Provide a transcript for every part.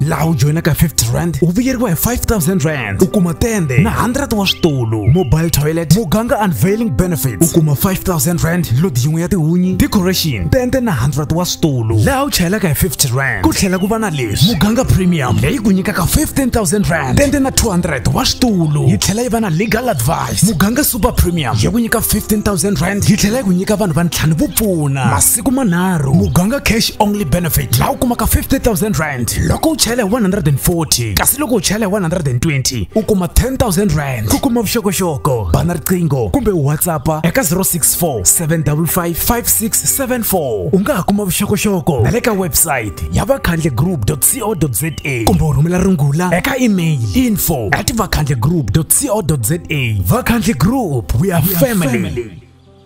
laha u joyinaka 50 rand u vuyeriwa hi 5000 rand u kuma tende na 100 wa switulu mobile toilet muganga unveiling benefits u kuma 5000 rand lodi yin'we ya tihunyi decoration tende na 100 wa switulu laha u chayelaka hi 50 rand ku tlhela ku va na leswi muganga premium leyi ku nyikaka 15000 rand tende na 200 wa switulu switulu yi tlhela yi va na legal advice muganga super premium yi ku nyika 15000 rand yi tlhela yi ku nyika vanhu va ntlhanu vo pfuna masiku manharhu muganga cash only benefit laha u kumaka 50000 rand loko u chela hi 140 kasi loko u chela hi 120 u kuma 10000 rand ku kuma vuxokoxoko bana riqingho kumbe whatsappa eka 064 755674 5674 u nga ha kuma vuxokoxoko na le ka website ya vakhandle group co za kumbe u rhumela rungula eka email info at vakhandle vacantlegroup.co.za. Vacantly Group, we are, we are family.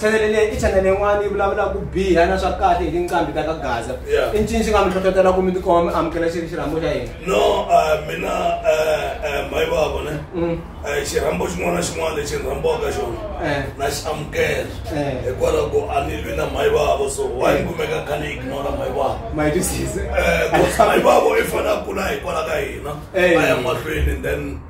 chanele leyi i chanele yin'wana yi vulavula ku biha na swa kahle hi tinqambi ta ka gaza i ncini xi nga mi hlohlotela ku mi tikhoma mi amukela xiri xirhambo xa yena no mina mayi vavo ne xirhambo xin'wana na xin'wana lexi ni rhambiwaka xona eh. na xi amukela eh. hikwalaho ku a ni lwi na mayi vavo so eh. wa yi kumeka kha ni ignora mayi vavo mayi twisisi mayi vavo i fanele kula hikwalaho ka hina a ya mahlweni then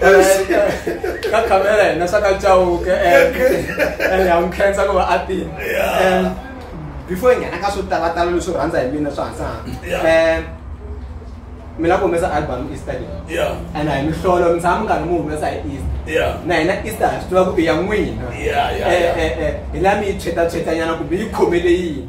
r l a n ka khamera na sa ka chauke a n and ya mkhensa ku va a tini a n before hi nghena ka swo talatala leswi rhandza hi mina swa hansana eh, um ku humesa album easter leyi and a hi mihlolo mi tshama mi karhi mi humesa hi easter na hina easter ha swi tiva ku i ya n'wina eh, eh, hi laha mi yi thwetathwetanyana kumbe yi khomele yini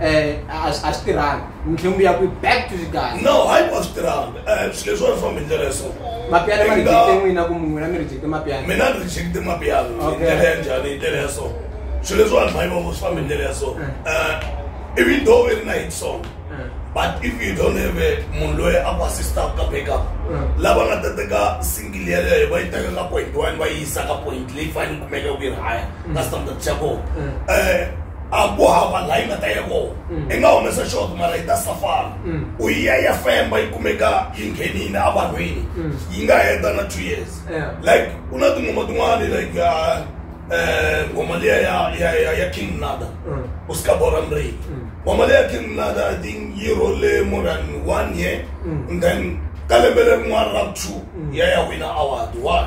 eh a swi tirhanga ni tlhe mbuya ku back to the guy no hayi a swi tirhanga eh swilo leswi a swi fambi ndlela so mapiano ma rejecte n'wina ku n'wina mi rejecte mapiano mina ni rejecte mapiano hi ndlela ya njhani hi ndlela ya so swilo leswi a ni mayiva vo swi fambi ndlela ya so eh, eh even though we na hit song eh. but if you don't have a munhu loyi a va sister ka backup eh. lava nga ta teka single yaleyo va yi teka ka point one va yisa ka point leyi fane kumeka ku yi haya mm. ka standard xa kona eh. a ku hava laha yi nga e ta ya kona i nga humesa xot mara yi ta safana u mm. yi e ya ya femba yi e kumeka yi nghenile a vanhwini yi mm. nga heta na two years like u na tinghoma tin'wani like ah, ngoma eh, leya ya ya ya ya king nada mm. uskabora mri ngoma mm. leya king nada i think yi role more than one year mm. and then ka lembe lerin'wana ra two ya ya wina award why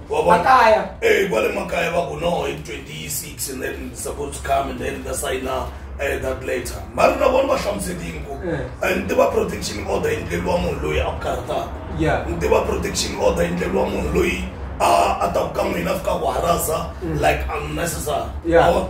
makaya e kwale makaya va ku no hi twenty six and then supposed to come and then ta sayina uh, that later mari na vona va hlamuselini ku ni eh. tiva protection order in the munhu loyi a ku karhataka ni tiva protection order in the munhu loyi ah, a ta ku ka n'wina a fika like unnecessary yeah.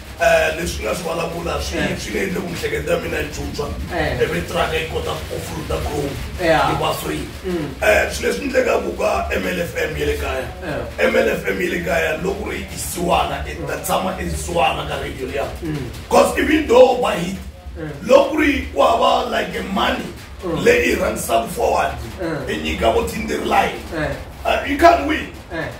leswi nga swi vulavula swi swi endle ku miehleketo ya mina yi tshwutshwa ivi eh. tiraka yi kota ku offloada gold yi va free um swi leswi endlekaku ka mlfm ya le kaya mlfm ya le kaya loko ri isiwana ta tshama isiwana ka radio liya because mm. even though va hit loko ri ku hava like money mm. leyi rhangisaku forward i eh. nyika vuthinderi line eh. you can win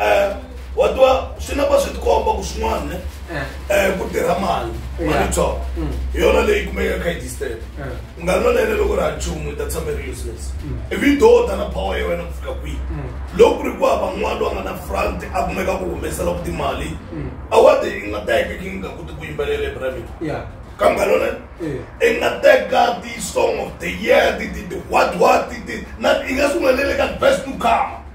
eh, wa twa swi na va swi tikomba ku swin'wana um ku tirha mali ngaritshwao mm. yona leyi kumeka kha yi disturb ngani lonene loko ri ha chumu ta tshame ri useless mm. if yi dota na power ya wena ku fika kwihi mm. loko ku ri kuva van'wana loyi a nga na front a kumeka ku humesela ku timali award yi nga teka ki nga koti ku yimbelela epramit kambe ngani lonene i nga teka ti-song of the year ti ti ti what what ti ti na yi nga sungulele ka best to come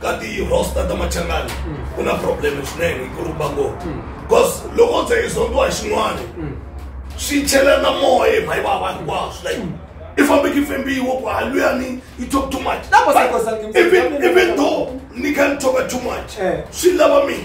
Kati roster the machangani. Kuna problem swinene ku rubango. because loko ndze hi zondiwa hi xin'wana swi chelana moya mhai vava hinkwaswo like mm. i fambeki fembiwo ku haluyani i talk too much even, even though ni can talk too much swi lava mina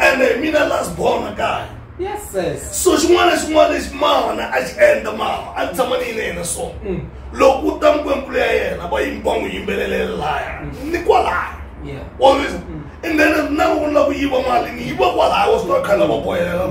ende hi mina lasibona kaya so xin'wana na xin'wana lexi mana a xi endla mama a tshama ni yine yena swona mm. loko u ta mikwenkulu ya yena va yimba n'wi yimbelelele laya mm. ni kwalaya wai mm. and then na loko ni lava ku yiva mali ni yiva kwalaya wa swi ta khala va boyela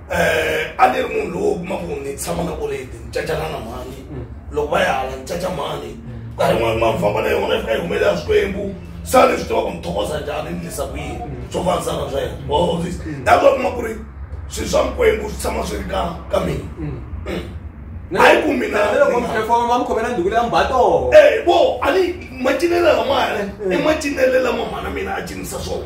a ni ri munhu lowu kuma ku ni tshamaka kuleti ni cacana na mhani mm loko va ya hala ni caca mani nkarhi yin'wana ma famba na yona ifa yi humele ya swikwembu sa ni swi tivaku ni thokoza njhani ni lisa ku yini swo fanisana swa yena ohis na swa kuma ku ri swi swa mikwembu swi tshama swi ri ka ka mina hayi ku mina e vo a ni macinele lamaya i macinele lama mhana mina a cinisa swona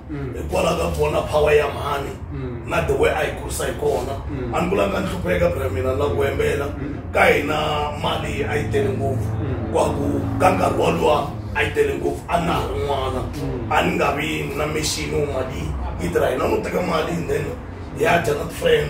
mm. hikwalaho ka kona power ya mhani na the way a yi kurisa hi kona a ni vulanga nhlupheka bra mina na ku hembela ka hina mali a yi tele ngopfu kwaku ka nkarhi waluwa a yi tele ngopfu a na un'wana a ni nga vi na mexini wo mali yi tirha hina no teka mali then hi ya dya na friend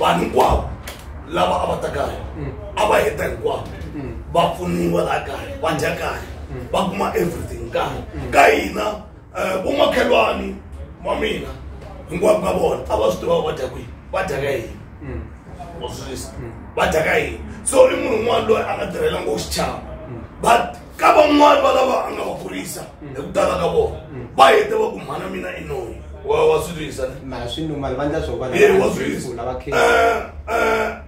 wanu eh, kwao lava a va ta kaya a va heta hinkwavo va pfuniwa laha kaya va dya kaya va kuma everything kaya ka hina eh, vomakhelwani ma mina hinkwavo ka vona a va swi tiva va dya kwini va dya ka yini va dya ka yini so i munhu un'wana loyi a nga tirhela ngo xichava but ka van'wani va lava a nga va kurisa hi ku tala ka vona va hete va kumhana mina i e noyi wa swi twisa ni swinumal vandla swo vanaum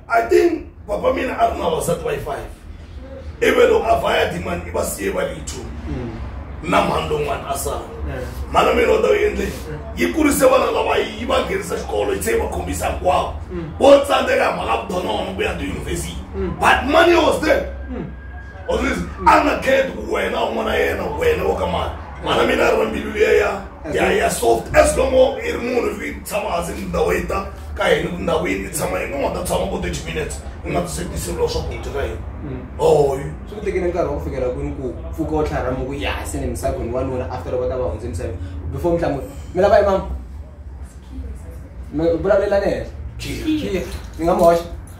i think baba mina a ri e e mm. na vavasati va yi five ivi loko a vhaya dimani i va siye va li two na mhani lowun'wana a sala mhana mina u ta yi endleni yi e kurise vana lava yi va nghenisa xikolo yi tlhe yi va kombisa hinkwavo vo mm. tsandzeka hi mhaka budonona ku ya tiyunivhesiti mm. but money was there osis a nga kheti ku wena un'wana yena wena wo ka mani mhana mina a ri na mbilu liya ya ya ya soft as long i ri munhu i tshama hansi ni ta wayita ka yini ndhawini ni tshama yini nga ta tshama vo thirty minutes ni nga tisekiseriwa swakudya ka yini mm. oy swi ku tekile nkarhi wa ku fikela kwini ku pfuka wo tlharama ku ya se ni misaveni one one after loko ta va hundze misaveni before mitlangu mi lava i mama mi vulavulelani henhla ni nga mi hoxa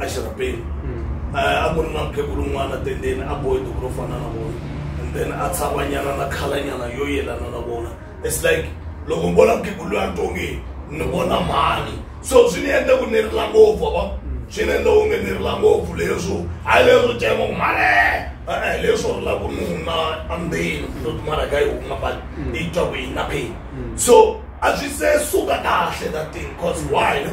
axirapeni a ku ri na mukhegulu un'wana tendeni a bohe duku ro fana na vona and then a tshavanyana na khalanyana yo yelana na vona its like loko ni ke mukhegulu loyi ni vona mali so swi ni endle ku ni rila ngopfu va swi ni endle ku nge ni rila ngopfu leswo hayi leswo tema ku male e-e leswo rila ku nuna ambeni no timaraka yi huma bal yi twa ku yi napeni so a swi se suka kahle ta ting cause why no